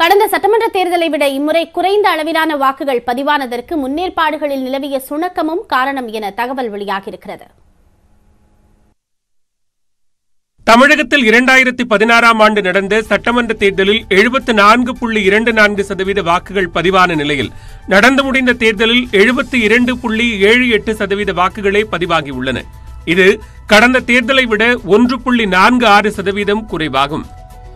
கடந்த சட்டமன்ற தேர்தலை விட இம்முறை குறைந்த அளவிலான வாக்குகள் பதிவானதற்கு முன்னேற்பாடுகளில் நிலவிய சுணக்கமும் காரணம் என தகவல் வெளியாகியிருக்கிறது. தமிழகத்தில் இரண்டாயிரத்தி பதினாறாம் ஆண்டு நடந்த சட்டமன்ற தேர்தலில் எழுபத்து நான்கு புள்ளி இரண்டு நான்கு சதவீத வாக்குகள் பதிவான நிலையில் நடந்து முடிந்த தேர்தலில் எழுபத்தி இரண்டு புள்ளி ஏழு எட்டு சதவீத வாக்குகளே பதிவாகியுள்ளன இது கடந்த தேர்தலை விட ஒன்று புள்ளி நான்கு ஆறு சதவீதம் குறைவாகும்.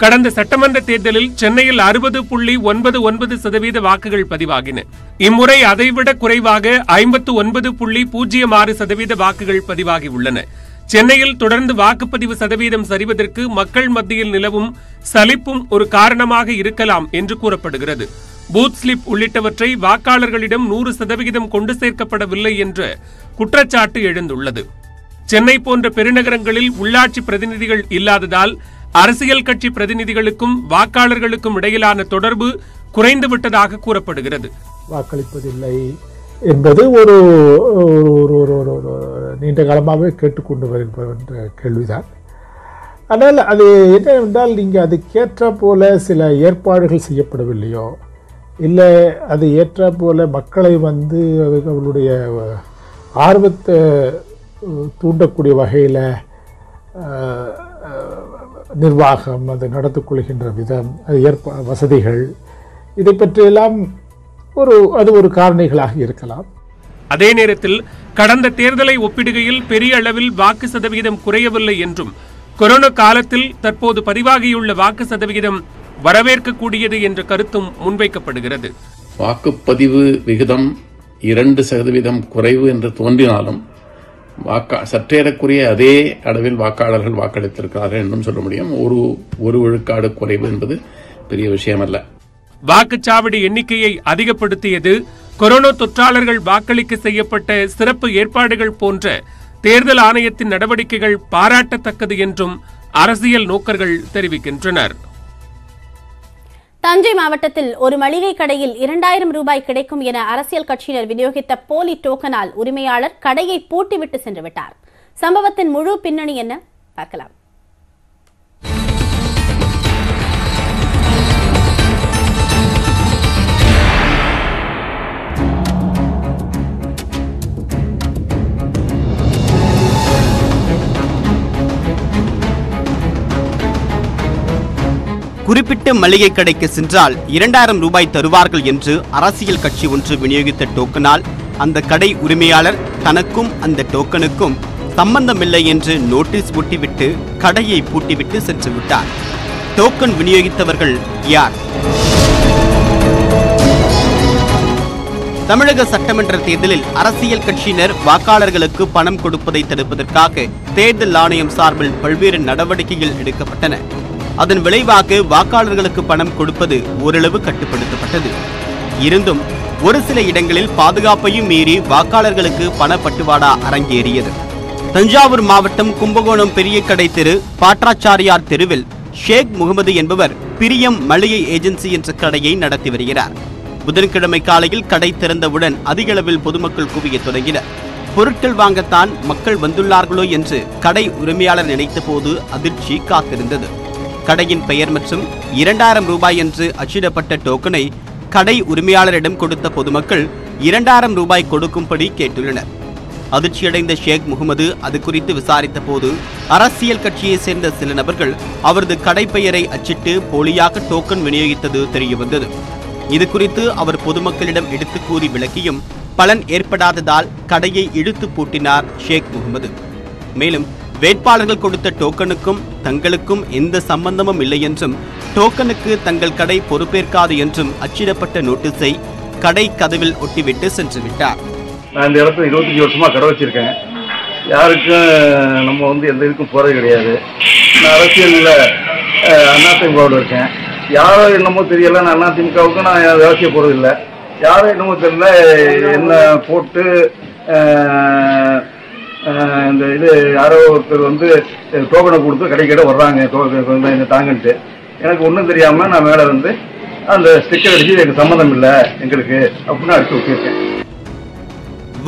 கடந்த சட்டமன்ற தேர்தலில் சென்னையில் அறுபது புள்ளி ஒன்பது ஒன்பது சதவீத வாக்குகள் பதிவாகின. இம்முறை அதைவிட குறைவாக ஐம்பத்து ஒன்பது புள்ளி பூஜ்ஜியம் ஆறு சதவீத வாக்குகள் பதிவாகியுள்ளன. சென்னையில் தொடர்ந்து வாக்குப்பதிவு சதவீதம் சரிவதற்கு மக்கள் மத்தியில் நிலவும் சலிப்பும் ஒரு காரணமாக இருக்கலாம் என்று கூறப்படுகிறது. பூத் ஸ்லிப் உள்ளிட்டவற்றை வாக்காளர்களிடம் நூறு சதவிகிதம் கொண்டு சேர்க்கப்படவில்லை என்ற குற்றச்சாட்டு எழுந்துள்ளது. சென்னை போன்ற பெருநகரங்களில் உள்ளாட்சி பிரதிநிதிகள் இல்லாததால் அரசியல் கட்சி பிரதிநிதிகளுக்கும் வாக்காளர்களுக்கும் இடையிலான தொடர்பு குறைந்து விட்டதாக கூறப்படுகிறது. வாக்களிப்பதில்லை என்பது ஒரு ஒரு ஒரு ஒரு ஒரு ஒரு நீண்ட காலமாகவே கேட்டுக்கொண்டு வருகின்ற கேள்விதான். ஆனால் அது என்னவென்றால் நீங்கள் அதுக்கேற்ற போல சில ஏற்பாடுகள் செய்யப்படவில்லையோ? இல்லை அது ஏற்ற போல மக்களை வந்து அது அவர்களுடைய ஆர்வத்தை தூண்டக்கூடிய வகையில் நிர்வாகம் அது நடந்து கொள்கின்ற விதம் அது ஏற்ப வசதிகள் இதை பற்றியெல்லாம் ஒரு அது ஒரு காரணிகளாக இருக்கலாம். அதே நேரத்தில் கடந்த தேர்தலை ஒப்பிடுகையில் பெரிய அளவில் வாக்கு சதவிகிதம் குறையவில்லை என்றும் கொரோனா காலத்தில் தற்போது பதிவாகியுள்ள வாக்கு சதவிகிதம் வரவேற்கக்கூடியது என்ற கருத்தும் முன்வைக்கப்படுகிறது. வாக்குப்பதிவு விகிதம் இரண்டு சதவீதம் குறைவு என்று தோன்றினாலும் வாக்கா சற்றேறக்குரிய அதே அளவில் வாக்காளர்கள் வாக்களித்திருக்கிறார்கள் என்றும் சொல்ல முடியும். ஒரு ஒரு விழுக்காடு குறைவு என்பது பெரிய விஷயமல்ல. வாக்குச்சாவடி எண்ணிக்கையை அதிகப்படுத்தியது கொரோனா தொற்றாளர்கள் வாக்களிக்க செய்யப்பட்ட சிறப்பு ஏற்பாடுகள் போன்ற தேர்தல் ஆணையத்தின் நடவடிக்கைகள் பாராட்டத்தக்கது என்றும் அரசியல் நோக்கர்கள் தெரிவிக்கின்றனர். தஞ்சை மாவட்டத்தில் ஒரு மளிகை கடையில் இரண்டாயிரம் ரூபாய் கிடைக்கும் என அரசியல் கட்சியினர் விநியோகித்த போலி டோக்கனால் உரிமையாளர் கடையை பூட்டிவிட்டு சென்றுவிட்டார். சம்பவத்தின் முழு பின்னணி என்ன? பார்க்கலாம். குறிப்பிட்ட மளிகை கடைக்கு சென்றால் இரண்டாயிரம் ரூபாய் தருவார்கள் என்று அரசியல் கட்சி ஒன்று விநியோகித்த டோக்கனால் அந்த கடை உரிமையாளர் தனக்கும் அந்த டோக்கனுக்கும் சம்பந்தமில்லை என்று நோட்டீஸ் ஒட்டிவிட்டு கடையை பூட்டிவிட்டு சென்று விட்டார். டோக்கன் விநியோகித்தவர்கள் யார்? தமிழக சட்டமன்ற தேர்தலில் அரசியல் கட்சியினர் வாக்காளர்களுக்கு பணம் கொடுப்பதை தடுப்பதற்காக தேர்தல் ஆணையம் சார்பில் பல்வேறு நடவடிக்கைகள் எடுக்கப்பட்டன. அதன் விளைவாக வாக்காளர்களுக்கு பணம் கொடுப்பது ஓரளவு கட்டுப்படுத்தப்பட்டது. இருந்தும் ஒரு சில இடங்களில் பாதுகாப்பையும் மீறி வாக்காளர்களுக்கு பணப்பட்டுவாடா அரங்கேறியது. தஞ்சாவூர் மாவட்டம் கும்பகோணம் பெரிய கடை தெரு பாட்டாச்சாரியார் தெருவில் ஷேக் முகமது என்பவர் பிரியம் மளிகை ஏஜென்சி என்ற கடையை நடத்தி வருகிறார். புதன்கிழமை காலையில் கடை திறந்தவுடன் அதிக அளவில் பொதுமக்கள் குவிய தொடங்கினர். பொருட்கள் வாங்கத்தான் மக்கள் வந்துள்ளார்களோ என்று கடை உரிமையாளர் நினைத்தபோது அதிர்ச்சி காத்திருந்தது. கடையின் பெயர் மற்றும் இரண்டாயிரம் ரூபாய் என்று அச்சிடப்பட்ட டோக்கனை கடை உரிமையாளரிடம் கொடுத்த பொதுமக்கள் இரண்டாயிரம் ரூபாய் கொடுக்கும்படி கேட்டுள்ளனர். அதிர்ச்சியடைந்த ஷேக் முகமது அது குறித்து விசாரித்த போது அரசியல் கட்சியைச் சேர்ந்த சில நபர்கள் அவரது கடை பெயரை அச்சிட்டு போலியாக டோக்கன் விநியோகித்தது தெரியவந்தது. இது குறித்து அவர் பொதுமக்களிடம் எடுத்து கூறி விளக்கியும் பலன் ஏற்படாததால் கடையை இழுத்து பூட்டினார் ஷேக் முகமது. மேலும் வேட்பாளர்கள் கொடுத்த டோக்கனுக்கும் தங்களுக்கும் எந்த சம்பந்தமும் இல்லை என்றும் டோக்கனுக்கு தங்கள் கடை பொறுப்பேற்காது என்றும் அச்சிடப்பட்ட நோட்டீஸை கடை கதவில் ஒட்டிவிட்டு சென்று விட்டார். நான் இந்த இடத்துல இருபத்தஞ்சி வருஷமா கடை வச்சிருக்கேன். யாருக்கும் நம்ம வந்து எந்த இதுக்கும் போறது கிடையாது. நான் அரசியலில் அதிமுகவில் இருக்கேன். யாரோ என்னமோ தெரியல நான் அதிமுகவுக்கு நான் வேலைக்கு செய்ய போறது இல்லை யாரோ என்னமோ தெரியல என்ன போட்டு இந்த இது யாரோ ஒருத்தர் வந்து டோக்கனை கொடுத்து கடை கடை வர்றாங்க டோக்கன் தாங்கன்ட்டு. எனக்கு ஒன்றும் தெரியாம நான் மேலே வந்து அந்த ஸ்டிக்கர் அடிச்சு எனக்கு சம்மந்தம் இல்லை எங்களுக்கு அப்படின்னு அடிச்சு விட்டுருக்கேன்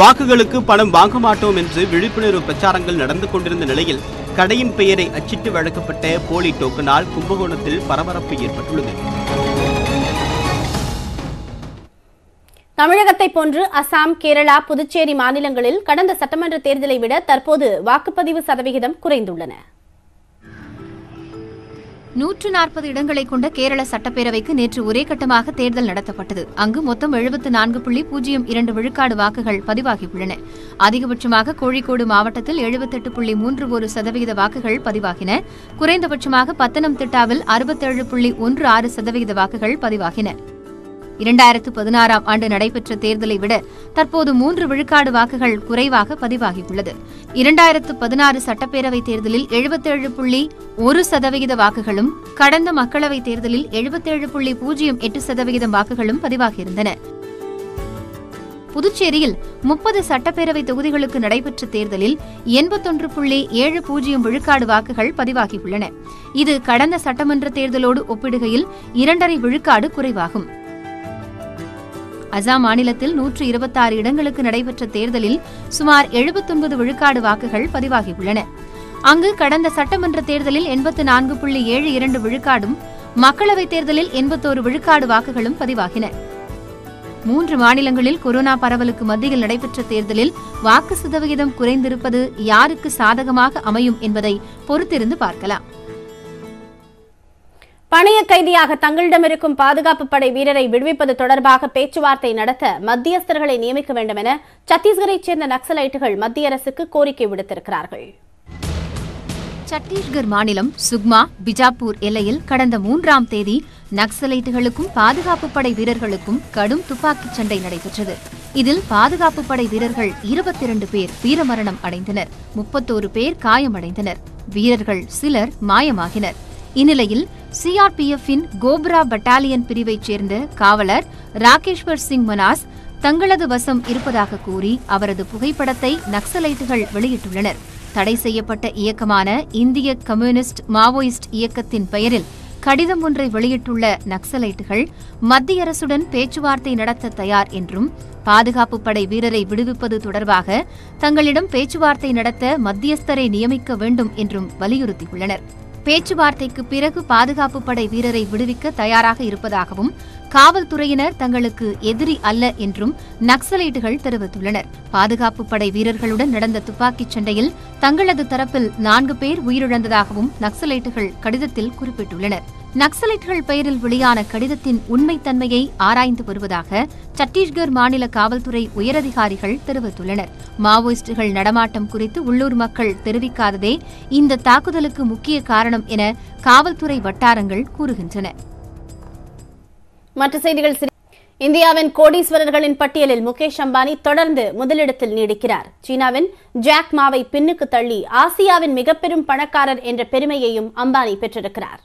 வாக்குகளுக்கு பணம் வாங்க மாட்டோம் என்று விழிப்புணர்வு பிரச்சாரங்கள் நடந்து கொண்டிருந்த நிலையில் கடையின் பெயரை அச்சிட்டு வழங்கப்பட்ட போலி டோக்கனால் கும்பகோணத்தில் பரபரப்பு ஏற்பட்டுள்ளது. தமிழகத்தை போன்று அசாம் கேரளா புதுச்சேரி மாநிலங்களில் கடந்த சட்டமன்ற தேர்தலை விட தற்போது வாக்குப்பதிவு சதவிகிதம் குறைந்துள்ளன. நூற்று நாற்பது இடங்களை கொண்ட கேரள சட்டப்பேரவைக்கு நேற்று ஒரே கட்டமாக தேர்தல் நடத்தப்பட்டது. அங்கு மொத்தம் எழுபத்து நான்கு புள்ளி பூஜ்ஜியம் இரண்டு விழுக்காடு வாக்குகள் பதிவாகியுள்ளன. அதிகபட்சமாக கோழிக்கோடு மாவட்டத்தில் எழுபத்தெட்டு புள்ளி மூன்று ஒரு சதவிகித வாக்குகள் பதிவாகின. குறைந்தபட்சமாக பத்தனம்திட்டாவில் அறுபத்தேழு புள்ளி ஒன்று ஆறு சதவிகித வாக்குகள் பதிவாகின. இரண்டாயிரத்து பதினாறாம் ஆண்டு நடைபெற்ற தேர்தலை விட தற்போது மூன்று விழுக்காடு வாக்குகள் குறைவாக பதிவாகியுள்ளது. இரண்டாயிரத்து பதினாறு சட்டப்பேரவைத் தேர்தலில் எழுபத்தேழு புள்ளி ஒரு சதவிகித வாக்குகளும் கடந்த மக்களவைத் தேர்தலில் எழுபத்தேழு புள்ளி பூஜ்ஜியம் எட்டு சதவிகிதம் வாக்குகளும் பதிவாகியிருந்தன. புதுச்சேரியில் முப்பது சட்டப்பேரவை தொகுதிகளுக்கு நடைபெற்ற தேர்தலில் எண்பத்தொன்று புள்ளி ஏழு பூஜ்ஜியம் விழுக்காடு வாக்குகள் பதிவாகியுள்ளன. இது கடந்த சட்டமன்ற தேர்தலோடு ஒப்பிடுகையில் இரண்டரை விழுக்காடு குறைவாகும். அசாம் மாநிலத்தில் நூற்று இருபத்தாறு இடங்களுக்கு நடைபெற்ற தேர்தலில் சுமார் எழுபத்தொன்பது விழுக்காடு வாக்குகள் பதிவாகியுள்ளன. அங்கு கடந்த சட்டமன்ற தேர்தலில் எண்பத்து நான்கு புள்ளி ஏழு இரண்டு விழுக்காடும் மக்களவைத் தேர்தலில் எண்பத்தோரு விழுக்காடு வாக்குகளும் பதிவாகின. மூன்று மாநிலங்களில் கொரோனா பரவலுக்கு மத்தியில் நடைபெற்ற தேர்தலில் வாக்கு சதவிகிதம் குறைந்திருப்பது யாருக்கு சாதகமாக அமையும் என்பதை பொறுத்திருந்து பார்க்கலாம். பணைய கைதியாக தங்களிடம் இருக்கும் பாதுகாப்பு படை வீரரை விடுவிப்பது தொடர்பாக பேச்சுவார்த்தை நடத்த மத்தியஸ்தர்களை நியமிக்க வேண்டும் என சத்தீஸ்கரைச் சேர்ந்த நக்சலைட்டுகள் மத்திய அரசுக்கு கோரிக்கை விடுத்திருக்கிறார்கள். சத்தீஸ்கர் மாநிலம் சுக்மா பிஜாப்பூர் எல்லையில் கடந்த மூன்றாம் தேதி நக்சலைட்டுகளுக்கும் பாதுகாப்பு படை வீரர்களுக்கும் கடும் துப்பாக்கிச் சண்டை நடைபெற்றது. இதில் பாதுகாப்பு படை வீரர்கள் இருபத்தி இரண்டு பேர் வீரமரணம் அடைந்தனர். முப்பத்தோரு பேர் காயமடைந்தனர். வீரர்கள் சிலர் மாயமாகினர். இந்நிலையில் சிஆர்பிஎஃப்பின் கோப்ரா பட்டாலியன் பிரிவைச் சேர்ந்த காவலர் ராகேஷ்வர் சிங் மனாஸ் தங்களது வசம் இருப்பதாக கூறி அவரது புகைப்படத்தை நக்சலைட்டுகள் வெளியிட்டுள்ளனர். தடை செய்யப்பட்ட இயக்கமான இந்திய கம்யூனிஸ்ட் மாவோயிஸ்ட் இயக்கத்தின் பெயரில் கடிதம் ஒன்றை வெளியிட்டுள்ள நக்சலைட்டுகள் மத்திய அரசுடன் பேச்சுவார்த்தை நடத்த தயார் என்றும் பாதுகாப்பு படை வீரரை விடுவிப்பது தொடர்பாக தங்களிடம் பேச்சுவார்த்தை நடத்த மத்தியஸ்தரை நியமிக்க வேண்டும் என்றும் வலியுறுத்தியுள்ளனர். பேச்சுவார்த்தைக்கு பிறகு பாதுகாப்பு படை வீரரை விடுவிக்க தயாராக இருப்பதாகவும் காவல்துறையினர் தங்களுக்கு எதிரி அல்ல என்றும் நக்சலைட்டுகள் தெரிவித்துள்ளனர். பாதுகாப்பு படை வீரர்களுடன் நடந்த துப்பாக்கிச் சண்டையில் தங்களது தரப்பில் நான்கு பேர் உயிரிழந்ததாகவும் நக்சலைட்டுகள் கடிதத்தில் குறிப்பிட்டுள்ளனர். நக்சலைட்டுகள் பெயரில் வெளியான கடிதத்தின் உண்மைத்தன்மையை ஆராய்ந்து வருவதாக சத்தீஸ்கர் மாநில காவல்துறை உயரதிகாரிகள் தெரிவித்துள்ளனர். மாவோயிஸ்டுகள் நடமாட்டம் குறித்து உள்ளூர் மக்கள் தெரிவிக்காததே இந்த தாக்குதலுக்கு முக்கிய காரணம் என காவல்துறை வட்டாரங்கள் கூறுகின்றன. மற்ற செய்திகள் இந்தியாவின் கோடீஸ்வரர்களின் பட்டியலில் முகேஷ் அம்பானி தொடர்ந்து முதலிடத்தில் நீடிக்கிறார். சீனாவின் ஜாக் மாவை பின்னுக்கு தள்ளி ஆசியாவின் மிகப்பெரும் பணக்காரர் என்ற பெருமையையும் அம்பானி பெற்றிருக்கிறார்.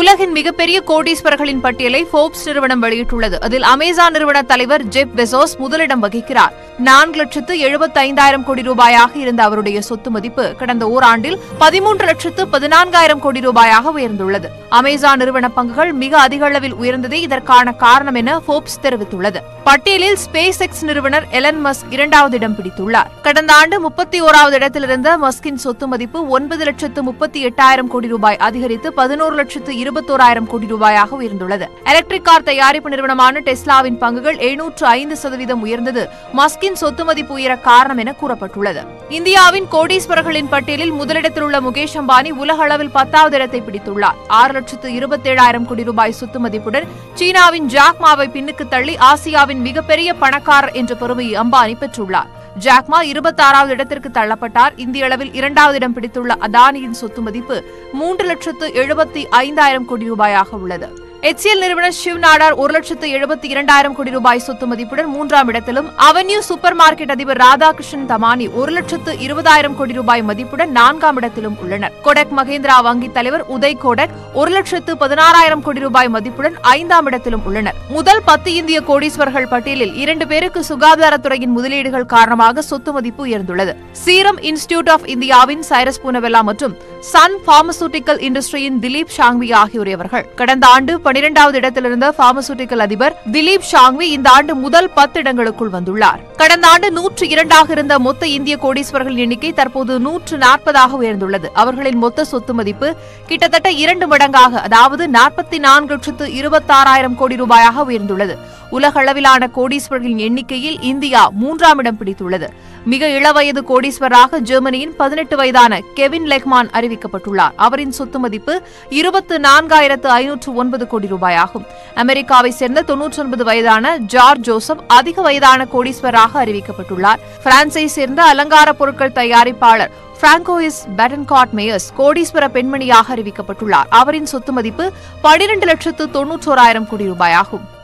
உலகின் மிகப்பெரிய கோடீஸ்வரர்களின் பட்டியலை ஃபோர்ப்ஸ் நிறுவனம் வெளியிட்டுள்ளது. அதில் அமேசான் நிறுவன தலைவர் ஜெப் பெசோஸ் முதலிடம் வகிக்கிறார். நான்கு லட்சத்து எழுபத்தைந்தாயிரம் கோடி ரூபாயாக இருந்த அவருடைய சொத்து மதிப்பு கடந்த ஓராண்டில் பதிமூன்று லட்சத்து பதினான்காயிரம் கோடி ரூபாயாக உயர்ந்துள்ளது. அமேசான் நிறுவன பங்குகள் மிக அதிக அளவில் உயர்ந்ததே இதற்கான காரணம் என போப்ஸ் தெரிவித்துள்ளது. பட்டியலில் ஸ்பேஸ் எக்ஸ் நிறுவனர் எலன் மஸ்க் இரண்டாவது இடம் பிடித்துள்ளார். கடந்த ஆண்டு முப்பத்தி ஓராவது இடத்திலிருந்த மஸ்கின் சொத்து மதிப்பு ஒன்பது லட்சத்து முப்பத்தி எட்டாயிரம் கோடி ரூபாய் அதிகரித்து பதினோரு லட்சத்து இருபத்தோராயிரம் கோடி ரூபாயாக உயர்ந்துள்ளது. எலக்ட்ரிக் கார் தயாரிப்பு நிறுவனமான டெஸ்லாவின் பங்குகள் எழுநூற்று ஐந்து சதவீதம் உயர்ந்தது. மஸ்கின் சொத்து மதிப்பு உயர காரணம் என கூறப்பட்டுள்ளது. இந்தியாவின் கோடீஸ்வரர்களின் பட்டியலில் முதலிடத்தில் உள்ள முகேஷ் அம்பானி உலக அளவில் பத்தாவது இடத்தை பிடித்துள்ளார். ஆறு லட்சத்து இருபத்தேழாயிரம் கோடி ரூபாய் சொத்து மதிப்புடன் சீனாவின் ஜாக்மாவை பின்னுக்கு தள்ளி ஆசியாவின் மிகப்பெரிய பணக்காரர் என்ற பெருமையை அம்பானி பெற்றுள்ளார். ஜாக்மா இருபத்தாறாவது இடத்திற்கு தள்ளப்பட்டார். இந்திய அளவில் இரண்டாவது இடம் பிடித்துள்ள அதானியின் சொத்து மதிப்பு மூன்று லட்சத்து எழுபத்தி ஐந்தாயிரம் கோடி ரூபாயாக உள்ளது. எச்சிஎல் நிறுவன ஷிவ் நாடார் ஒரு லட்சத்து எழுபத்தி இரண்டாயிரம் கோடி ரூபாய் சொத்து மதிப்புடன் மூன்றாம் இடத்திலும் அவென்யூ சூப்பர் மார்க்கெட் அதிபர் ராதாகிருஷ்ணன் தமானி ஒரு லட்சத்து இருபதாயிரம் கோடி ரூபாய் மதிப்புடன் நான்காம் இடத்திலும் உள்ளனர். கொடக் மகேந்திரா வங்கி தலைவர் உதய் கோடக் ஒரு லட்சத்து பதினாறாயிரம் கோடி ரூபாய் மதிப்புடன் ஐந்தாம் இடத்திலும் உள்ளனர். முதல் பத்து இந்திய கோடீஸ்வரர்கள் பட்டியலில் இரண்டு பேருக்கு சுகாதாரத்துறையின் முதலீடுகள் காரணமாக சொத்து மதிப்பு உயர்ந்துள்ளது. சீரம் இன்ஸ்டிடியூட் ஆஃப் இந்தியாவின் சைரஸ் பூனவெல்லா மற்றும் சன் பார்மசூட்டிக்கல் இண்டஸ்ட்ரியின் திலீப் ஷாங்வி ஆகியோர் கடந்த ஆண்டு பனிரெண்டாவது இடத்திலிருந்த பார்மசூட்டிக்கல் அதிபர் திலீப் ஷாங்வி இந்த ஆண்டு முதல் பத்து இடங்களுக்குள் வந்துள்ளார். கடந்த ஆண்டு நூற்று இரண்டாக இருந்த மொத்த இந்திய கோடீஸ்வரர்களின் எண்ணிக்கை தற்போது நூற்று நாற்பதாக உயர்ந்துள்ளது. அவர்களின் மொத்த சொத்து மதிப்பு கிட்டத்தட்ட இரண்டு மடங்காக அதாவது நாற்பத்தி நான்கு லட்சத்து இருபத்தாறாயிரம் கோடி ரூபாயாக உயர்ந்துள்ளது. உலகளவிலான கோடீஸ்வரர்களின் எண்ணிக்கையில் இந்தியா மூன்றாம் இடம் பிடித்துள்ளது. மிக இளவயது கோடீஸ்வராக ஜெர்மனியின் பதினெட்டு வயதான கெவின் லெக்மான் அறிவிக்கப்பட்டுள்ளார். அவரின் சொத்து மதிப்பு இருபத்து நான்காயிரத்து ஐநூற்று ஒன்பது கோடி ரூபாயாகும். அமெரிக்காவை சேர்ந்த தொன்னூற்றி ஒன்பது வயதான ஜார்ஜ் ஜோசப் அதிக வயதான கோடீஸ்வராக அறிவிக்கப்பட்டுள்ளார். பிரான்சை சேர்ந்த அலங்கார பொருட்கள் தயாரிப்பாளர் பிராங்கோயிஸ் பேட்டன்கார்ட் மேயர்ஸ் கோடீஸ்வர பெண்மணியாக அறிவிக்கப்பட்டுள்ளார். அவரின் சொத்து மதிப்பு பனிரெண்டு லட்சத்து தொன்னூற்றோராயிரம் கோடி ரூபாயாகும்.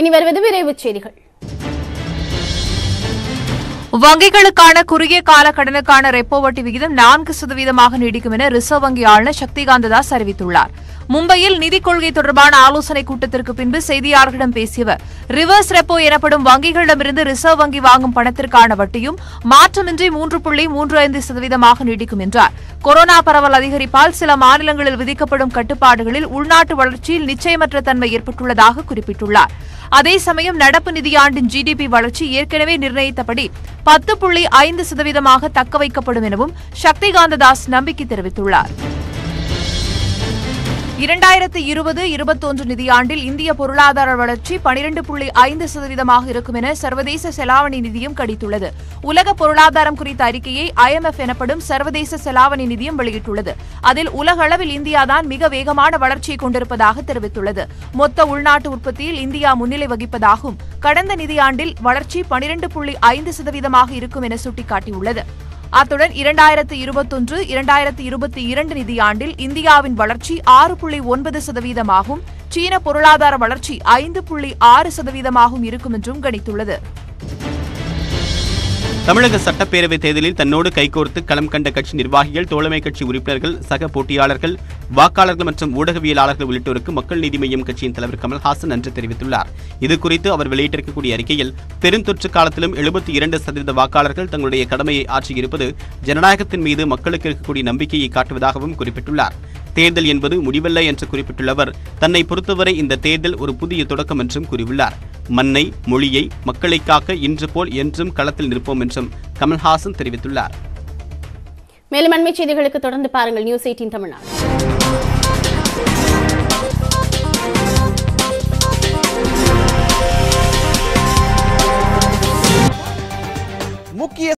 இனி வருவது விரைவுச் செய்திகள். வங்கிகளுக்கான குறுகிய கால கடனுக்கான ரெப்போ வட்டி விகிதம் நான்கு சதவீதமாக நீடிக்கும் என ரிசர்வ் வங்கி ஆளுநர் சக்திகாந்த தாஸ் அறிவித்துள்ளார். மும்பையில் நிதிக் கொள்கை தொடர்பான ஆலோசனைக் கூட்டத்திற்கு பின்பு செய்தியாளர்களிடம் பேசியவர் ரிவர்ஸ் ரெப்போ எனப்படும் வங்கிகளிடமிருந்து ரிசர்வ் வங்கி வாங்கும் பணத்திற்கான வட்டியும் மாற்றமின்றி மூன்று புள்ளி மூன்று ஐந்து சதவீதமாக நீடிக்கும் என்றார். கொரோனா பரவல் அதிகரிப்பால் சில மாநிலங்களில் விதிக்கப்படும் கட்டுப்பாடுகளில் உள்நாட்டு வளர்ச்சியில் நிச்சயமற்ற தன்மை ஏற்பட்டுள்ளதாக குறிப்பிட்டுள்ளார். அதே சமயம் நடப்பு நிதியாண்டின் ஜிடிபி வளர்ச்சி ஏற்கனவே நிர்ணயித்தபடி பத்து புள்ளி ஐந்து சதவீதமாக தக்க வைக்கப்படும் எனவும் சக்திகாந்த தாஸ் நம்பிக்கை தெரிவித்துள்ளார். இரண்டாயிரத்து இருபது இருபத்தொன்று நிதியாண்டில் இந்திய பொருளாதார வளர்ச்சி பனிரெண்டு புள்ளி ஐந்து சதவீதமாக இருக்கும் என சர்வதேச செலாவணி நிதியம் கடித்துள்ளது. உலக பொருளாதாரம் குறித்த அறிக்கையை ஐஎம்எஃப் எனப்படும் சர்வதேச செலாவணி நிதியம் வெளியிட்டுள்ளது. அதில் உலக அளவில் இந்தியாதான் மிக வேகமான வளர்ச்சியை கொண்டிருப்பதாக தெரிவித்துள்ளது. மொத்த உள்நாட்டு உற்பத்தியில் இந்தியா முன்னிலை வகிப்பதாகவும் கடந்த நிதியாண்டில் வளர்ச்சி பனிரெண்டு புள்ளி ஐந்து சதவீதமாக இருக்கும் என சுட்டிக்காட்டியுள்ளது. அத்துடன் இரண்டாயிரத்து இருபத்தொன்று இரண்டாயிரத்து இருபத்தி இரண்டு நிதியாண்டில் இந்தியாவின் வளர்ச்சி ஆறு புள்ளி ஒன்பது சதவீதமாகும் சீன பொருளாதார வளர்ச்சி ஐந்து புள்ளி ஆறு சதவீதமாகவும் இருக்கும் என்றும் கணித்துள்ளது. தமிழக சட்டப்பேரவை தேர்தலில் தன்னோடு கைகோர்த்து களம் கண்ட கட்சி நிர்வாகிகள் தோழமை கட்சி உறுப்பினர்கள் சக போட்டியாளர்கள் வாக்காளர்கள் மற்றும் ஊடகவியலாளர்கள் உள்ளிட்டோருக்கு மக்கள் நீதி மய்யம் கட்சியின் தலைவர் கமல்ஹாசன் நன்றி தெரிவித்துள்ளார். இதுகுறித்து அவர் வெளியிட்டிருக்கக்கூடிய அறிக்கையில் பெருந்தொற்று காலத்திலும் எழுபத்தி இரண்டு சதவீத வாக்காளர்கள் தங்களுடைய கடமையை ஆற்றியிருப்பது ஜனநாயகத்தின் மீது மக்களுக்கு இருக்கக்கூடிய நம்பிக்கையை காட்டுவதாகவும் குறிப்பிட்டுள்ளார். தேர்தல் என்பது முடிவல்ல என்று குறிப்பிட்டுள்ள அவர் தன்னை பொறுத்தவரை இந்த தேர்தல் ஒரு புதிய தொடக்கம் என்றும் கூறியுள்ளார். மண்ணை மொழியை மக்களை காக்க இன்று போல் என்றும் களத்தில் நிற்போம் என்றும் கமல்ஹாசன் தெரிவித்துள்ளார். மேலும் அண்மை செய்திகளுக்கு தொடர்ந்து பாருங்கள் நியூஸ் எயிட்டின் தமிழ்நாடு. முக்கிய